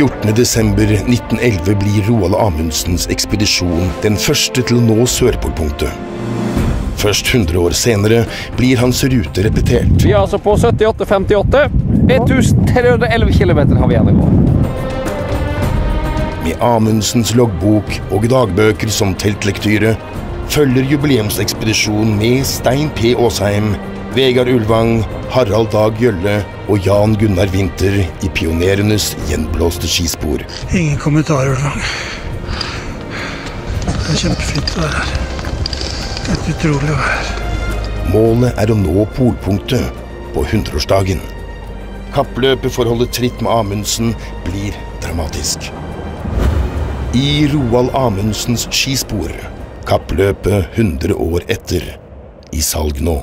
14.12.1911 blir Roald Amundsens ekspedisjon den første til å nå Sørpolpunktet. Først 100 år senere blir hans rute repetert. Vi er altså på 78,58. 1311 km har vi igjen å gå. Med Amundsens loggbok og dagbøker som teltlektyre følger jubileumsekspedisjonen med Stein P. Aasheim, Vegard Ulvang, Harald Dag Gjølle og Jan Gunnar Winther i pionerenes gjenblåste skispor. Ingen kommentarer, Lang. Det er kjempefint å være her. Et utrolig å være. Målet er å nå polpunktet på 100-årsdagen. Kappløpet for å holde tritt med Amundsen blir dramatisk. I Roald Amundsens skispor. Kappløpet 100 år etter. I salg nå.